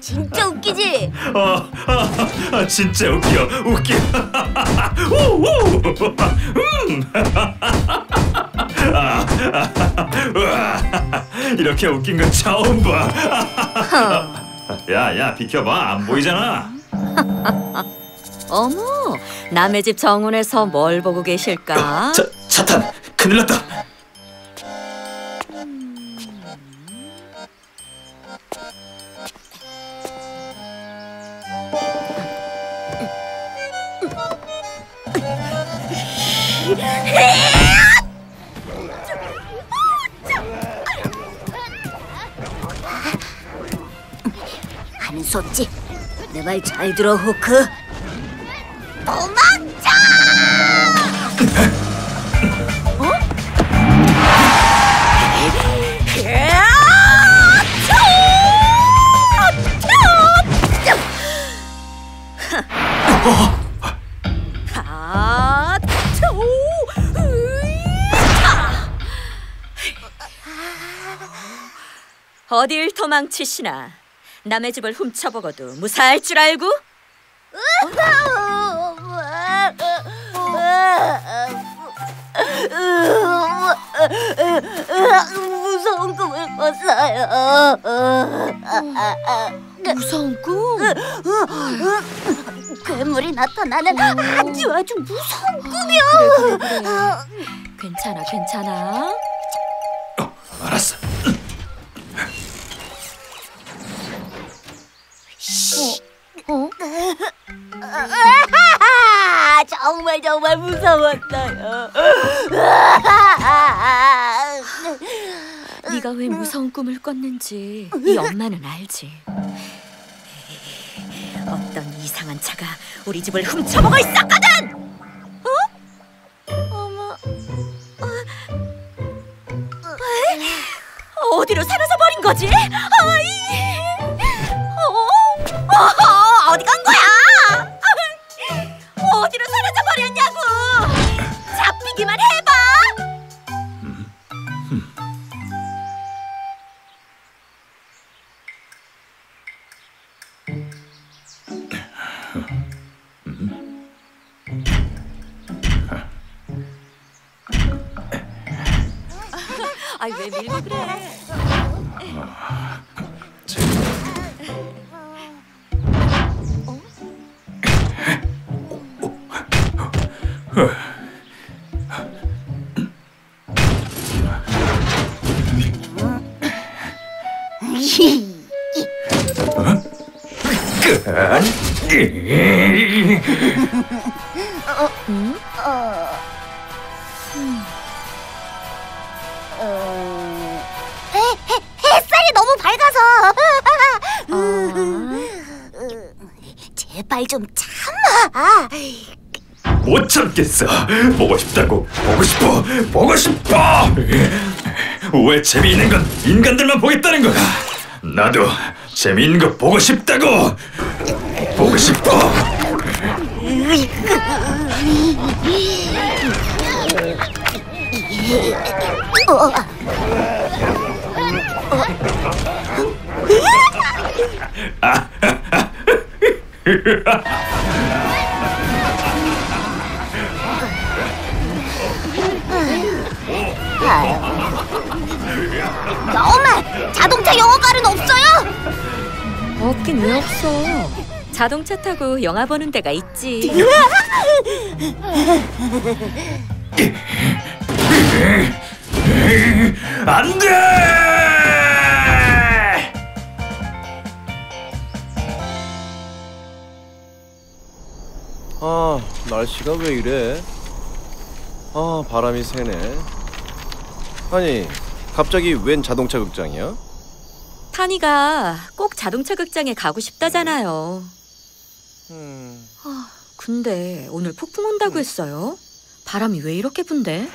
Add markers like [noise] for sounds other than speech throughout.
진짜 웃기지? 어, 아, 아, 진짜 웃겨, 웃겨. [laughs] 우, 우. 음. [laughs] 아, 아, 우와. 이렇게 웃긴 건 처음 봐. [laughs] 야, 야, 비켜봐, 안 보이잖아. 어머, 남의 집 정원에서 뭘 보고 계실까? 자, 차탄, 큰일 났다. 안 속지? 내 말 잘 들어, 호크. 어딜 도망치시나? 남의 집을 훔쳐보고도 무사할 줄 알고? 무서운 꿈을 꿨어요. 무서운 꿈? 괴물이 나타나는 아주 아주 무서운 꿈이요. 그래, 그래, 그래. 괜찮아, 괜찮아. 어, 알았어. 어? 정말 정말 무서웠어요. [laughs] 네가 왜 무서운 꿈을 꿨는지 이 엄마는 알지. 어떤 이상한 차가 우리 집을 훔쳐보고 있었거든. 어머, 어 디로 사라져 버린 거지? 아이, 어, 어, 아이 왜 밀고 그래? 어, 햇살이 너무 밝아서. 제발 좀 참아. 못 참겠어. 보고 싶다고. 보고 싶어. 보고 싶어. 왜 재미있는 건 인간들만 보겠다는 거야. 나도 재미있는 거 보고 싶다고. 보고 싶어. 너만 자동차 영어과는 없어요? 없긴 왜 없어? 자동차 타고 영화 보는 데가 있지. 안 돼! 아, 날씨가 왜 이래? 아, 바람이 세네. 아니, 갑자기 웬 자동차 극장이야? 타니가 꼭 자동차 극장에 가고 싶다잖아요. 음, 근데 오늘 폭풍 온다고 했어요. 바람이 왜 이렇게 분대?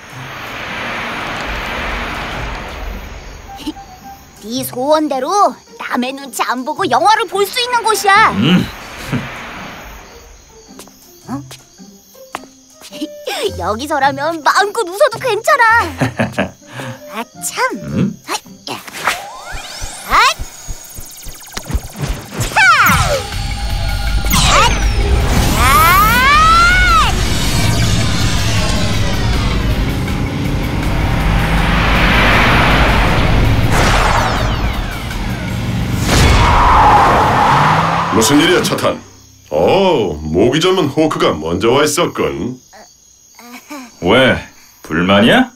네 소원대로 남의 눈치 안 보고 영화를 볼 수 있는 곳이야. 음, 여기서라면 마음껏 웃어도 괜찮아. [laughs] 아 참. 음? 야. 아! 차! 아! 아! 무슨 일이야 차탄? 어 모기 젊은 호크가 먼저 와 있었군. 왜 불만이야?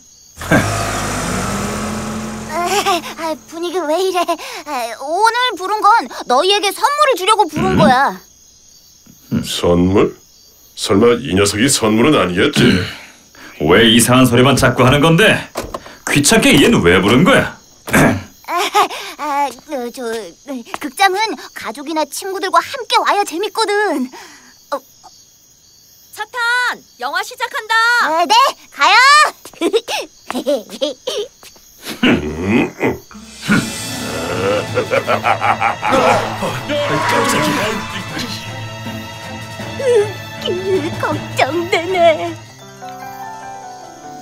아, 분위기 왜 이래? 아, 오늘 부른 건 너희에게 선물을 주려고 부른 거야. 선물? 설마 이 녀석이 선물은 아니겠지? [clears throat] 왜 이상한 소리만 자꾸 하는 건데? 귀찮게 얘는 왜 부른 거야? 아, 어, 저 어, 극장은 가족이나 친구들과 함께 와야 재밌거든. 영화 시작한다. 아, 네, 가요. 걱정되네.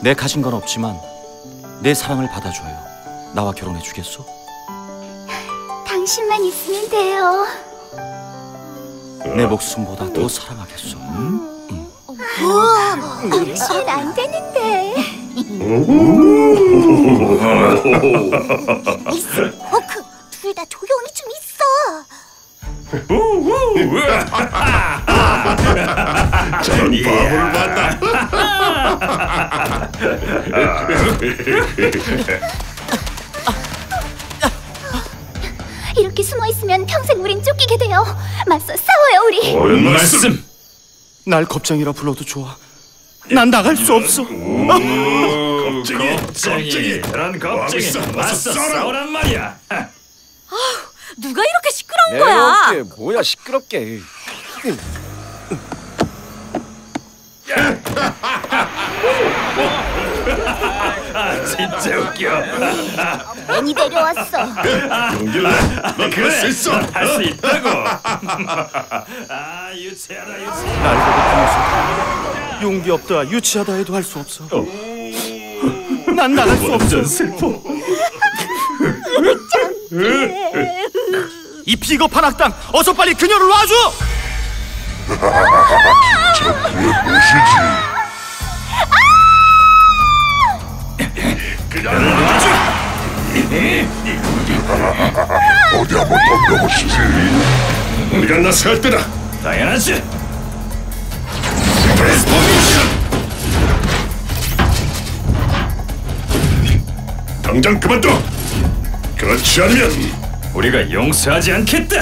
내 가진 건 없지만 내 사랑을 받아줘요. 나와 결혼해 주겠소? 당신만 있으면 돼요. 내 목숨보다 더 사랑하겠소. 당신 안 되는데. 이스, 호크, 둘 다 조용히 좀 있어. 저런 바보를 봤다. 이렇게 숨어 있으면 평생 우린 쫓기게 돼요. 맞서 싸워요 우리. 옳은 말씀. 날 겁쟁이라 불러도 좋아. 난 나갈 수 없어. 겁쟁이, 겁쟁이, 그런 겁쟁이 맞서. 싸우란 말이야. 누가 이렇게 시끄러운 내 거야? 어깨 뭐야 시끄럽게. [laughs] [laughs] 진짜 웃겨. 괜히 데려왔어. 내. 넌 그럴 수 있어. 할 수 있다고. [laughs] 아 유치하다 유치. 날 보고 비웃어. 용기 없다, 유치하다 해도 할 수 없어. 난 나갈 수 없어. 슬퍼. 이 비겁한 악당, 어서 빨리 그녀를 놔줘. 어디 한번 덤벼보시지. 우리가 나설 때다. 당연하지. 당장 그만둬. 그렇지 않으면 우리가 용서하지 않겠다.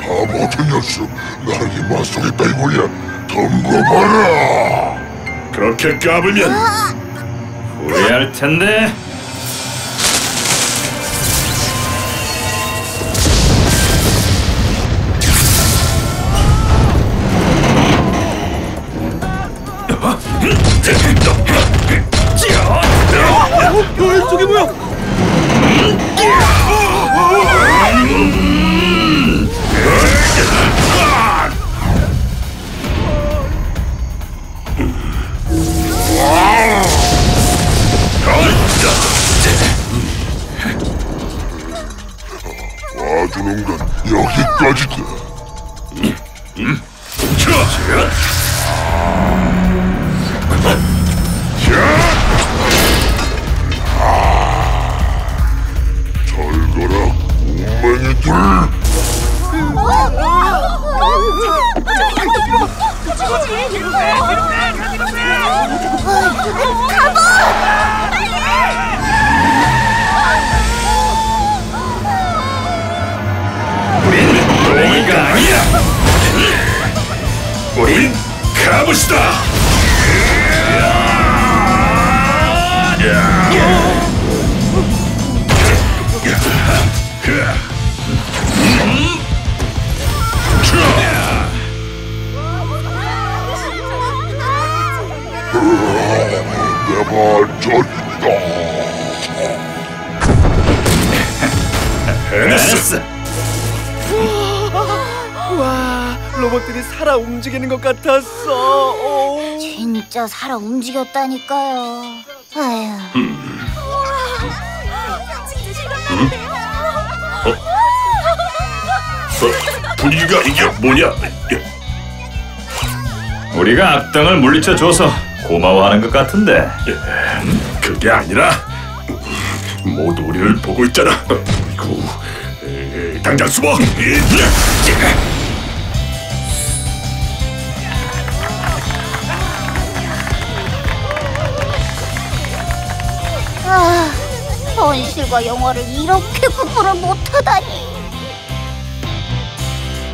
바보 같은 녀석. 나를 맞서겠다 이거야. 덤궈봐라. 그렇게 까불면 후회할 텐데. 움직이는 것 같았어. 어. 진짜 살아 움직였다니까요. 아휴. 어, 분위기가 이게 뭐냐? 우리가 악당을 물리쳐 줘서 고마워하는 것 같은데 그게 아니라 모두 우리를 보고 있잖아. 당장 숨어. 현실과 영화를 이렇게 구분을 못하다니.